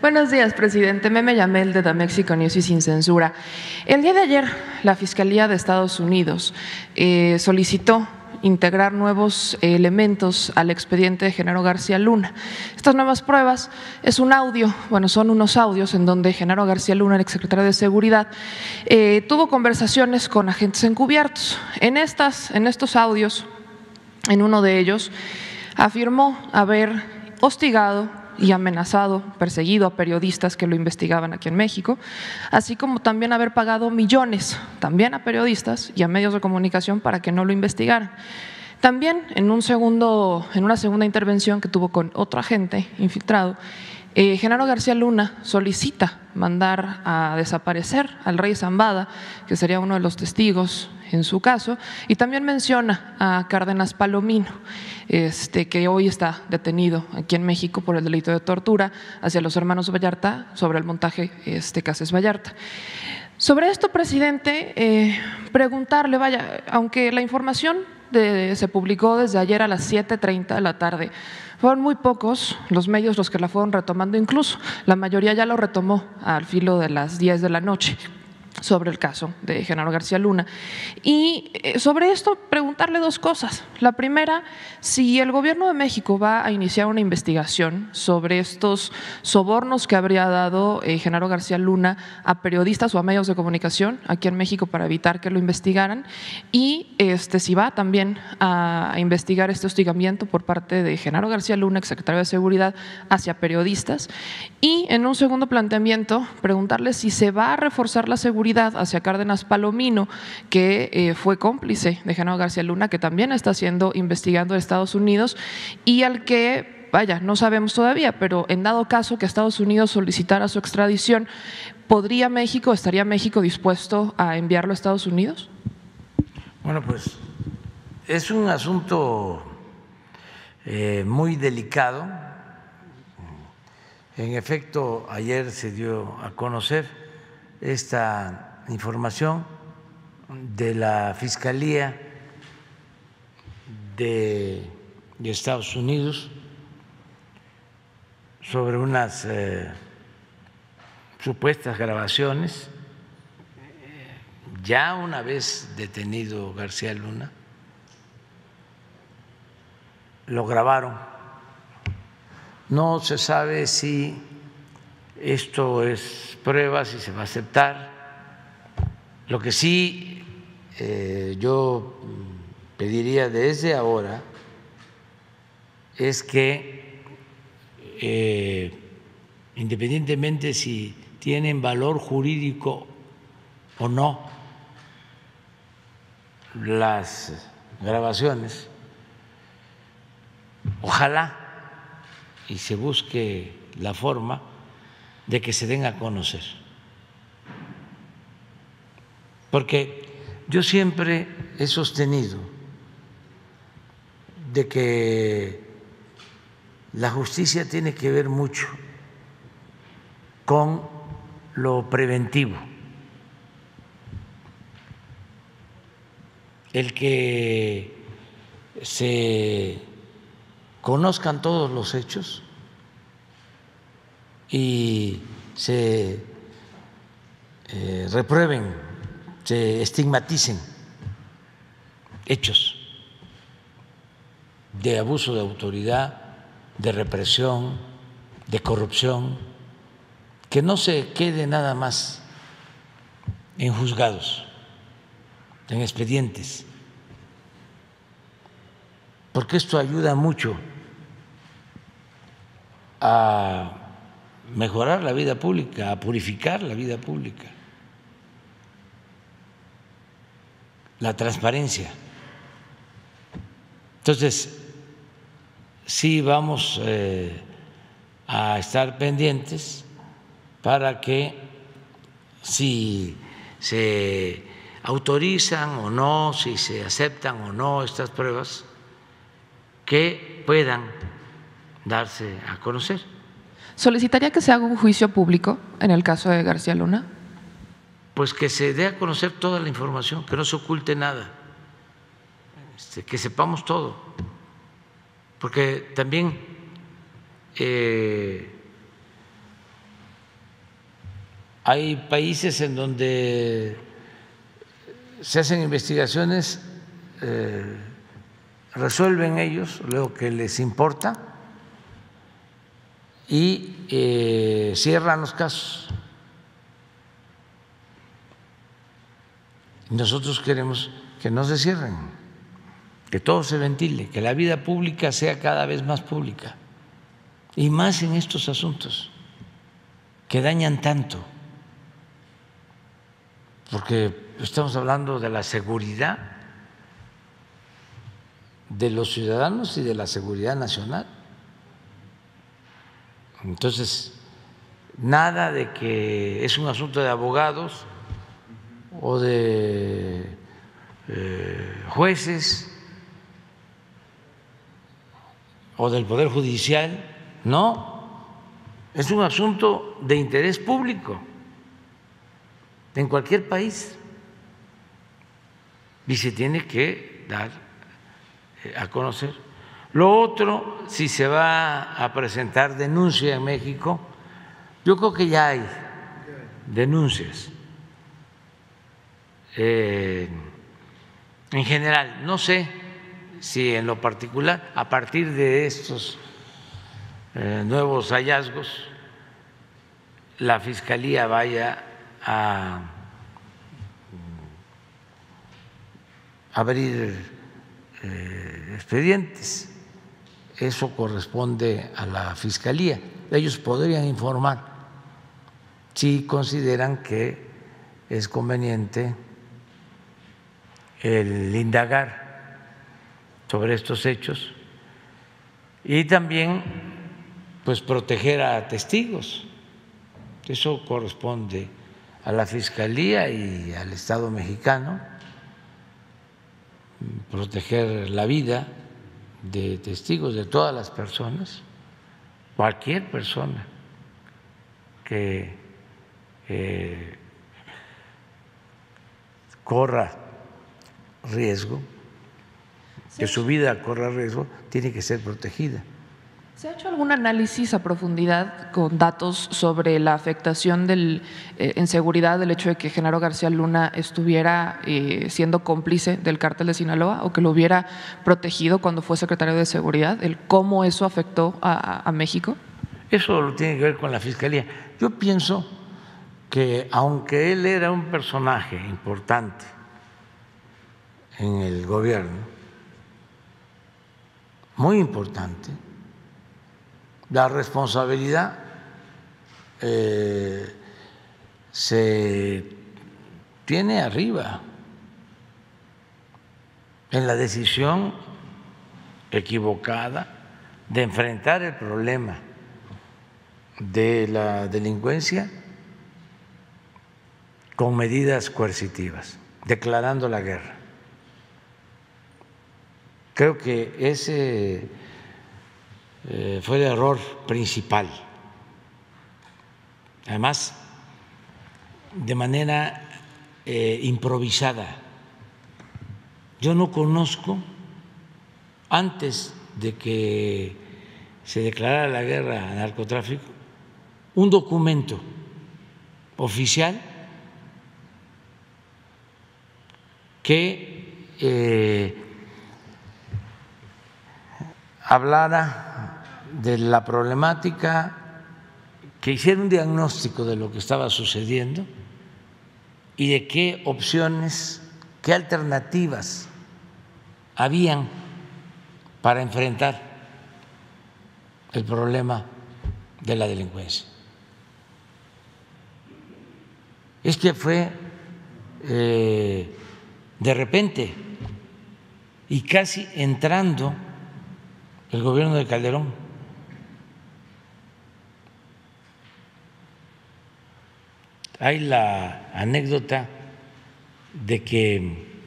Buenos días, presidente. Meme Yamel de The Mexico News y Sin Censura. El día de ayer, la Fiscalía de Estados Unidos eh, solicitó integrar nuevos elementos al expediente de Genaro García Luna. Estas nuevas pruebas es un audio, bueno, son unos audios en donde Genaro García Luna, el exsecretario de Seguridad, eh, tuvo conversaciones con agentes encubiertos. En, estas, en estos audios, en uno de ellos, afirmó haber hostigado y amenazado, perseguido a periodistas que lo investigaban aquí en México, así como también haber pagado millones también a periodistas y a medios de comunicación para que no lo investigaran. También en, un segundo, en una segunda intervención que tuvo con otro agente infiltrado, eh, Genaro García Luna solicita mandar a desaparecer al rey Zambada, que sería uno de los testigos en su caso, y también menciona a Cárdenas Palomino, este, que hoy está detenido aquí en México por el delito de tortura hacia los hermanos Vallarta sobre el montaje este, Cases Vallarta. Sobre esto, presidente, eh, preguntarle, vaya, aunque la información se publicó desde ayer a las 7.30 de la tarde, fueron muy pocos los medios los que la fueron retomando, incluso la mayoría ya lo retomó al filo de las 10 de la noche sobre el caso de Genaro García Luna. Y eh, sobre esto preguntarle dos cosas. La primera, si el gobierno de México va a iniciar una investigación sobre estos sobornos que habría dado eh, Genaro García Luna a periodistas o a medios de comunicación aquí en México para evitar que lo investigaran y este, si va también a, investigar este hostigamiento por parte de Genaro García Luna, exsecretario de Seguridad, hacia periodistas. Y en un segundo planteamiento, preguntarle si se va a reforzar la seguridad hacia Cárdenas Palomino, que eh, fue cómplice de Genaro García Luna, que también está siendo investigando en Estados Unidos y al que vaya, no sabemos todavía, pero en dado caso que Estados Unidos solicitara su extradición, ¿podría México, estaría México dispuesto a enviarlo a Estados Unidos? Bueno, pues es un asunto eh, muy delicado. En efecto, ayer se dio a conocer esta información de la Fiscalía de, Estados Unidos sobre unas eh, supuestas grabaciones. Ya una vez detenido García Luna, lo grabaron. No se sabe si esto es prueba, si se va a aceptar. Lo que sí eh, yo pediría desde ahora es que, eh, independientemente si tienen valor jurídico o no las grabaciones, ojalá y se busque la forma de que se den a conocer. Porque yo siempre he sostenido de que la justicia tiene que ver mucho con lo preventivo. El que se conozcan todos los hechos y se eh, reprueben, se estigmaticen hechos de abuso de autoridad, de represión, de corrupción, que no se quede nada más en juzgados, en expedientes, porque esto ayuda mucho a mejorar la vida pública, a purificar la vida pública, la transparencia. Entonces, sí vamos eh, a estar pendientes para que si se autorizan o no, si se aceptan o no estas pruebas, que puedan darse a conocer. ¿Solicitaría que se haga un juicio público en el caso de García Luna? Pues que se dé a conocer toda la información, que no se oculte nada, este, que sepamos todo, porque también eh, hay países en donde se hacen investigaciones, eh, resuelven ellos lo que les importa y eh, cierran los casos. Nosotros queremos que no se cierren, que todo se ventile, que la vida pública sea cada vez más pública y más en estos asuntos que dañan tanto, porque estamos hablando de la seguridad de los ciudadanos y de la seguridad nacional. Entonces, nada de que es un asunto de abogados o de eh, jueces o del Poder Judicial, no, es un asunto de interés público en cualquier país y se tiene que dar eh, a conocer. Lo otro, si se va a presentar denuncia en México, yo creo que ya hay denuncias. Eh, en general, no sé si en lo particular, a partir de estos eh, nuevos hallazgos, la Fiscalía vaya a abrir eh, expedientes. Eso corresponde a la Fiscalía. Ellos podrían informar si consideran que es conveniente el indagar sobre estos hechos y también pues proteger a testigos. Eso corresponde a la Fiscalía y al Estado mexicano proteger la vida de testigos, de todas las personas, cualquier persona que eh, corra riesgo, que su vida corra riesgo, tiene que ser protegida. ¿Se ha hecho algún análisis a profundidad con datos sobre la afectación eh, en seguridad del hecho de que Genaro García Luna estuviera eh, siendo cómplice del cártel de Sinaloa o que lo hubiera protegido cuando fue secretario de Seguridad? ¿El ¿Cómo eso afectó a, a México? Eso lo tiene que ver con la Fiscalía. Yo pienso que aunque él era un personaje importante en el gobierno, muy importante, la responsabilidad eh, se tiene arriba en la decisión equivocada de enfrentar el problema de la delincuencia con medidas coercitivas, declarando la guerra. Creo que ese eh, fue el error principal. Además, de manera eh, improvisada. Yo no conozco, antes de que se declarara la guerra al narcotráfico, un documento oficial que eh, hablara de la problemática, que hiciera un diagnóstico de lo que estaba sucediendo y de qué opciones, qué alternativas habían para enfrentar el problema de la delincuencia. Es que fue eh, de repente y casi entrando el gobierno de Calderón. Hay la anécdota de que,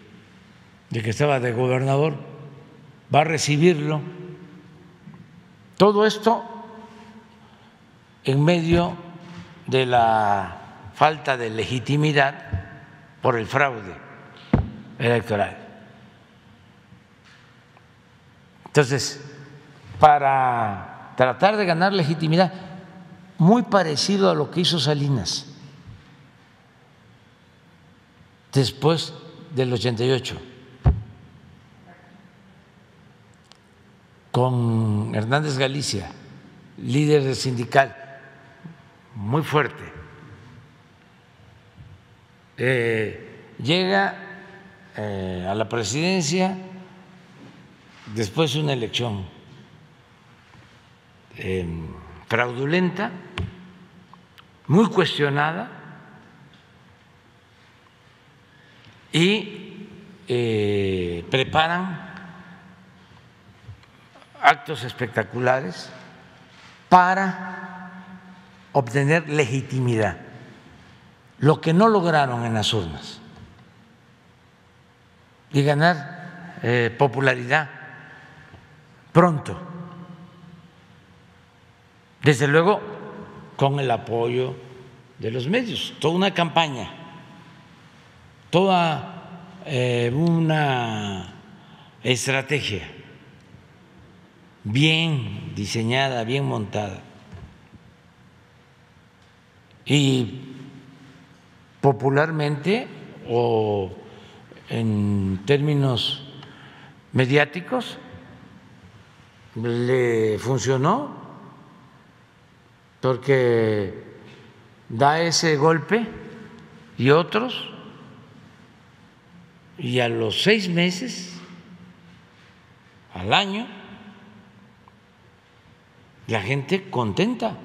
de que estaba de gobernador, va a recibirlo. Todo esto en medio de la falta de legitimidad por el fraude electoral. Entonces, para tratar de ganar legitimidad, muy parecido a lo que hizo Salinas después del 88, con Hernández Galicia, líder sindical, muy fuerte. Eh, llega eh, a la presidencia después de una elección em, fraudulenta, muy cuestionada, y eh, preparan actos espectaculares para obtener legitimidad, lo que no lograron en las urnas, y ganar eh, popularidad pronto. Desde luego, con el apoyo de los medios, toda una campaña, toda eh, una estrategia bien diseñada, bien montada. Y popularmente o en términos mediáticos le funcionó porque da ese golpe y otros y a los seis meses, al año, la gente contenta.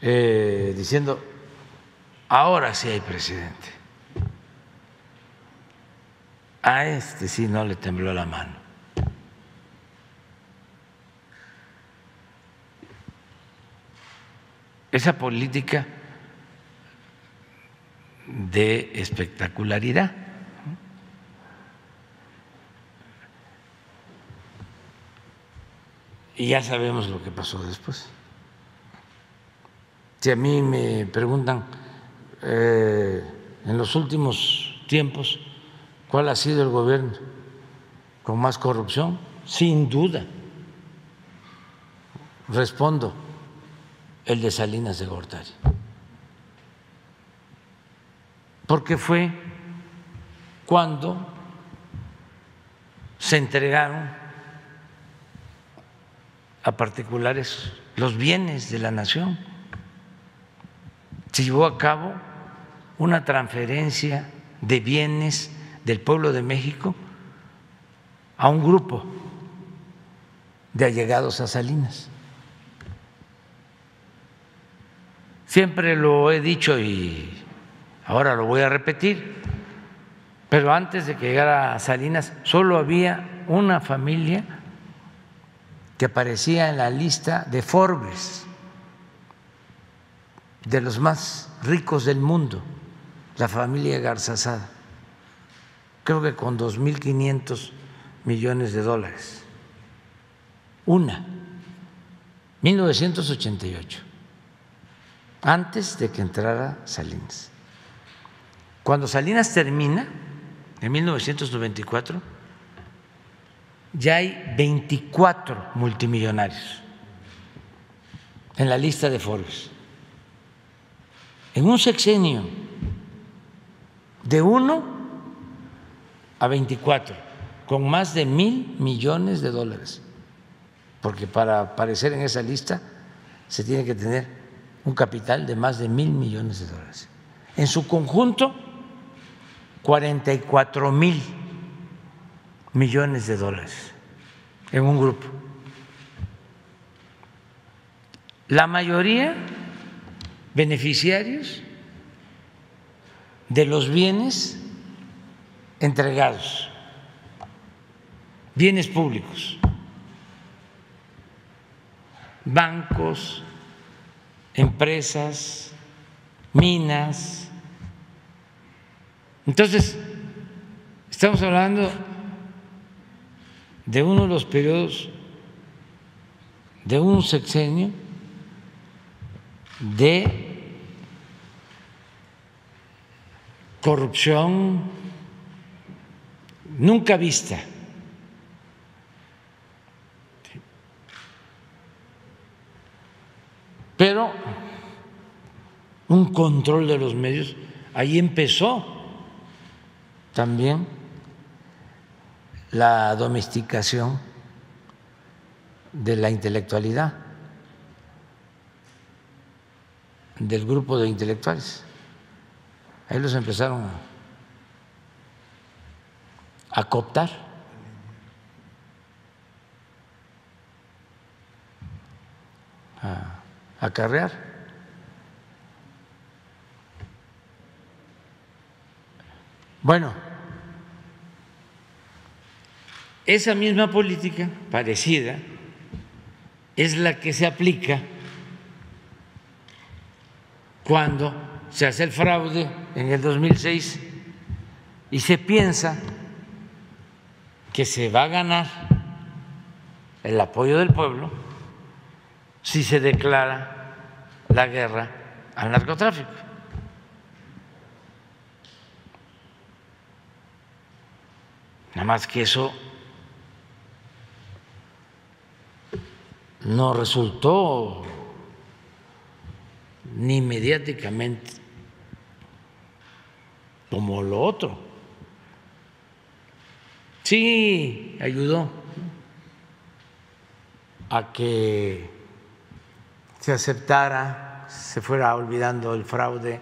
Eh, diciendo, ahora sí hay presidente. A este sí no le tembló la mano. Esa política de espectacularidad Y ya sabemos lo que pasó después. Si a mí me preguntan eh, en los últimos tiempos cuál ha sido el gobierno con más corrupción, sin duda respondo el de Salinas de Gortari. Porque fue cuando se entregaron a particulares los bienes de la nación. Se llevó a cabo una transferencia de bienes del pueblo de México a un grupo de allegados a Salinas. Siempre lo he dicho y ahora lo voy a repetir, pero antes de que llegara Salinas solo había una familia que aparecía en la lista de Forbes de los más ricos del mundo, la familia Garzazada, creo que con 2.500 millones de dólares. Una, 1988, antes de que entrara Salinas. Cuando Salinas termina, en 1994, ya hay 24 multimillonarios en la lista de Forbes. En un sexenio, de 1 a 24, con más de mil millones de dólares. Porque para aparecer en esa lista se tiene que tener un capital de más de mil millones de dólares. En su conjunto, 44 mil millones de dólares en un grupo. La mayoría beneficiarios de los bienes entregados, bienes públicos, bancos, empresas, minas. Entonces, estamos hablando de uno de los periodos de un sexenio de corrupción nunca vista. Pero un control de los medios, ahí empezó también la domesticación de la intelectualidad, del grupo de intelectuales. Ahí los empezaron a cooptar. A acarrear. Bueno, esa misma política parecida es la que se aplica cuando se hace el fraude en el 2006 y se piensa que se va a ganar el apoyo del pueblo si se declara la guerra al narcotráfico. Nada más que eso no resultó ni mediáticamente como lo otro. Sí, ayudó a que se aceptara, se fuera olvidando el fraude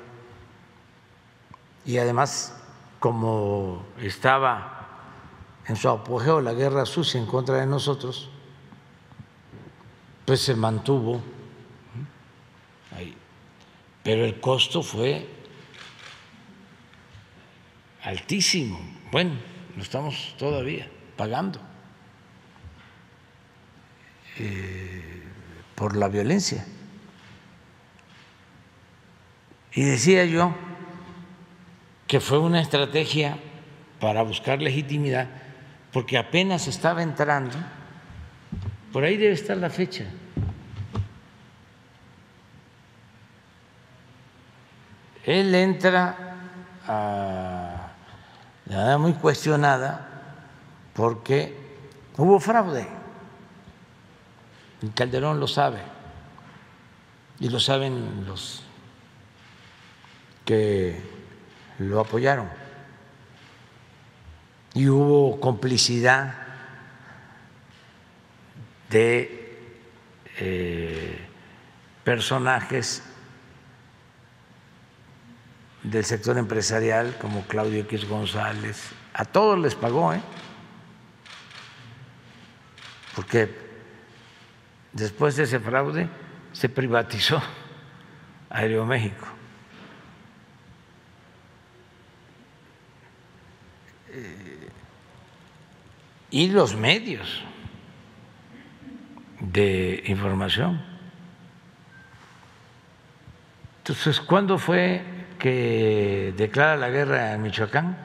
y además como estaba en su apogeo la guerra sucia en contra de nosotros, pues se mantuvo ahí. Pero el costo fue altísimo. Bueno, lo estamos todavía pagando eh, por la violencia. Y decía yo que fue una estrategia para buscar legitimidad, porque apenas estaba entrando por ahí debe estar la fecha. Él entra de manera muy cuestionada porque hubo fraude. Calderón lo sabe y lo saben los que lo apoyaron. Y hubo complicidad de eh, personajes del sector empresarial como Claudio X González, a todos les pagó, ¿eh? porque después de ese fraude se privatizó Aeroméxico. Eh, y los medios de información. Entonces, ¿cuándo fue que declara la guerra en Michoacán?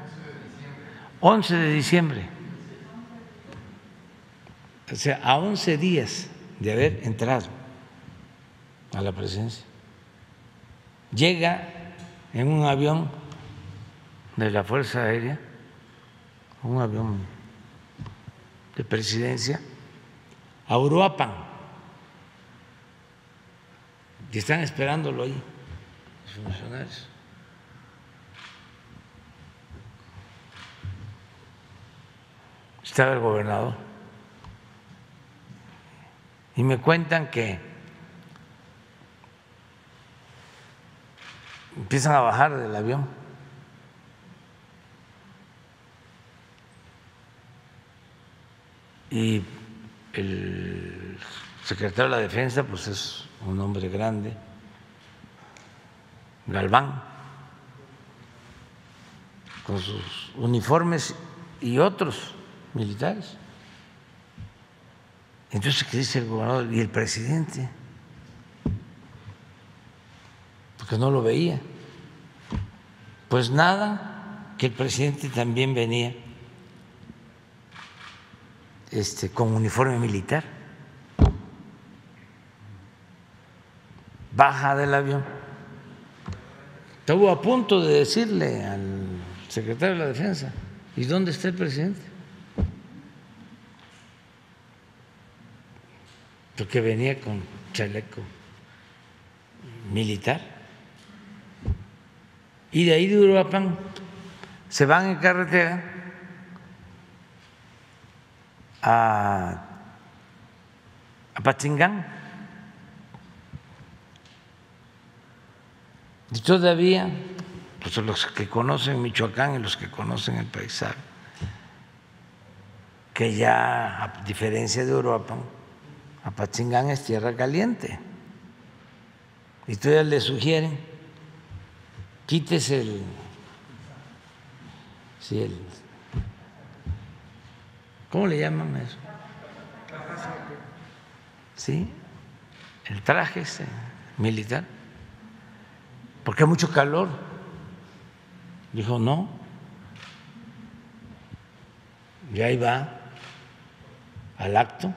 11 de diciembre. O sea, a 11 días de haber entrado a la presidencia. Llega en un avión de la Fuerza Aérea, un avión de presidencia, a Uruapan. Y están esperándolo ahí, los funcionarios. Estaba el gobernador. Y me cuentan que empiezan a bajar del avión. Y el secretario de la Defensa, pues es un hombre grande, Galván, con sus uniformes y otros militares. Entonces, ¿qué dice el gobernador y el presidente? Porque no lo veía. Pues nada, que el presidente también venía este, con uniforme militar. Baja del avión. Estuvo a punto de decirle al secretario de la Defensa, ¿y dónde está el presidente? Porque venía con chaleco militar. y de ahí de Uruapan se van en carretera a, a Patzingán. Y todavía, pues los que conocen Michoacán y los que conocen el paisaje, que ya, a diferencia de Uruapan, Apatzingán es tierra caliente. Y todavía le sugieren, quítese el, el ¿cómo le llaman eso? ¿Sí? El traje ese, militar, porque hay mucho calor. Dijo, no, y ahí va al acto.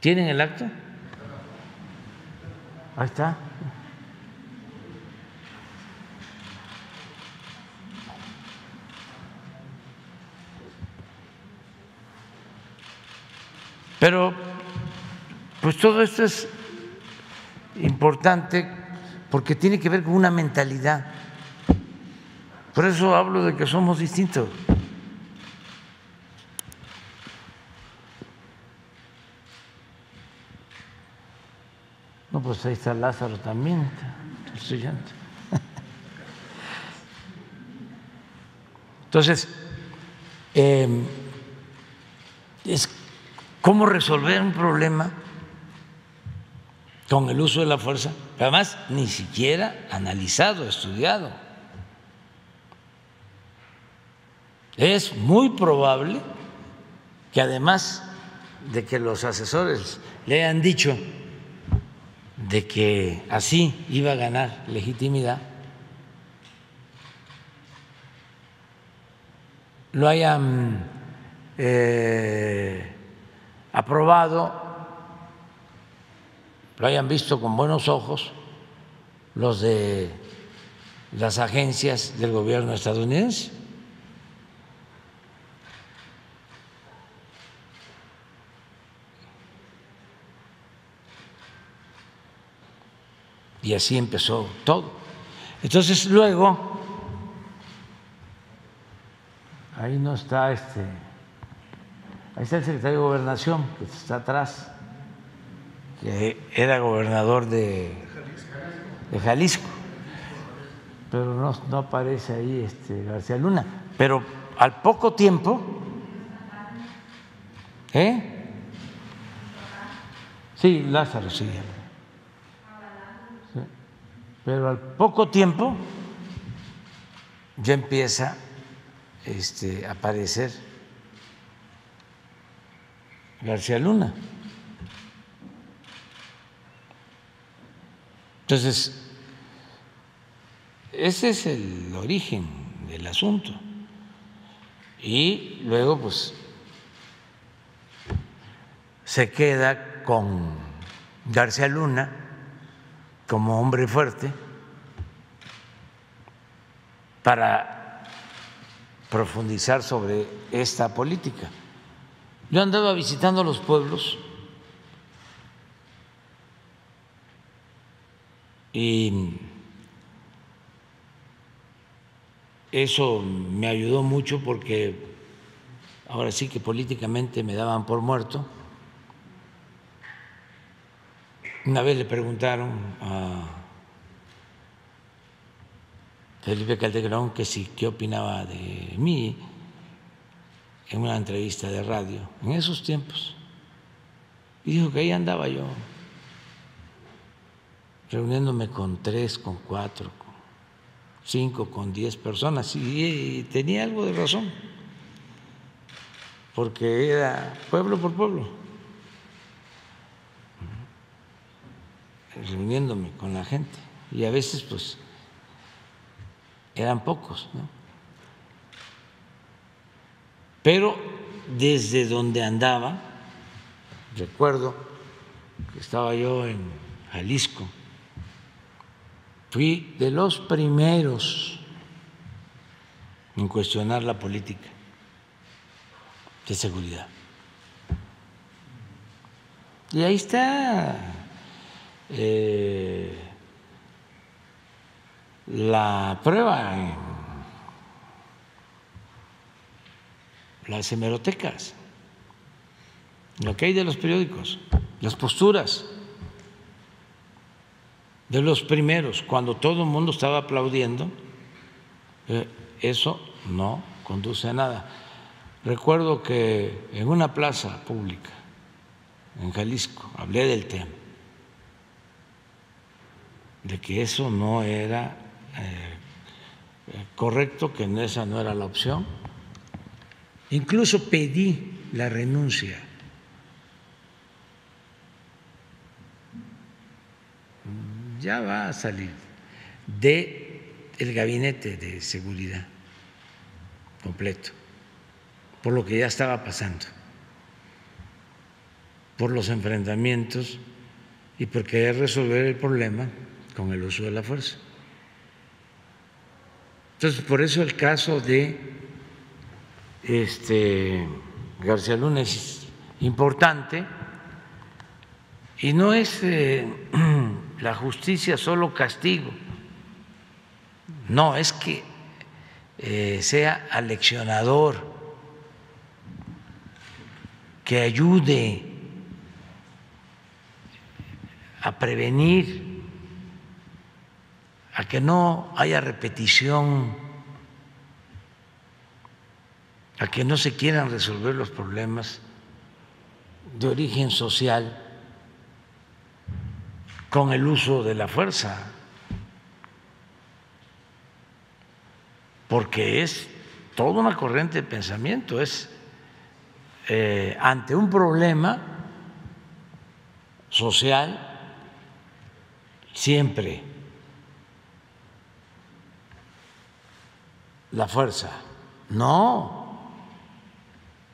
¿Tienen el acto? Ahí está. Pero, pues todo esto es importante porque tiene que ver con una mentalidad. Por eso hablo de que somos distintos. No, pues ahí está Lázaro también, estudiante. Entonces, em, es cómo resolver un problema con el uso de la fuerza, además ni siquiera analizado, estudiado. Es muy probable que además de que los asesores le hayan dicho de que así iba a ganar legitimidad, lo hayan eh, aprobado, lo hayan visto con buenos ojos los de las agencias del gobierno estadounidense. Y así empezó todo. Entonces luego, ahí no está este, ahí está el secretario de gobernación, que está atrás, era gobernador de, de Jalisco, pero no, no aparece ahí este García Luna. Pero al poco tiempo, ¿eh? Sí, Lázaro, sí pero al poco tiempo ya empieza este, a aparecer García Luna. Entonces, ese es el origen del asunto. Y luego, pues, se queda con García Luna como hombre fuerte para profundizar sobre esta política. Yo andaba visitando los pueblos y eso me ayudó mucho porque ahora sí que políticamente me daban por muerto Una vez le preguntaron a Felipe Calderón que si qué opinaba de mí en una entrevista de radio en esos tiempos. Y dijo que ahí andaba yo, reuniéndome con tres, con cuatro, con cinco, con diez personas. Y, tenía algo de razón, porque era pueblo por pueblo. reuniéndome con la gente y a veces pues eran pocos, ¿no? Pero desde donde andaba, recuerdo que estaba yo en Jalisco, fui de los primeros en cuestionar la política de seguridad. Y ahí está eh, la prueba en las hemerotecas, lo que hay de los periódicos, las posturas de los primeros, cuando todo el mundo estaba aplaudiendo, eh, eso no conduce a nada. Recuerdo que en una plaza pública en Jalisco hablé del tema, de que eso no era eh, correcto, que esa no era la opción. Incluso pedí la renuncia. Ya va a salir de el gabinete de seguridad completo, por lo que ya estaba pasando, por los enfrentamientos y por querer resolver el problema con el uso de la fuerza. Entonces, por eso el caso de este García Luna es importante y no es eh, la justicia solo castigo, no, es que eh, sea aleccionador, que ayude a prevenir, a que no haya repetición, a que no se quieran resolver los problemas de origen social con el uso de la fuerza. porque es toda una corriente de pensamiento, es eh, ante un problema social siempre la fuerza. No,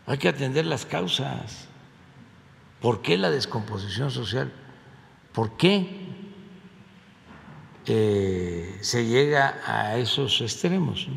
hay que atender las causas. ¿Por qué la descomposición social? ¿Por qué eh, se llega a esos extremos?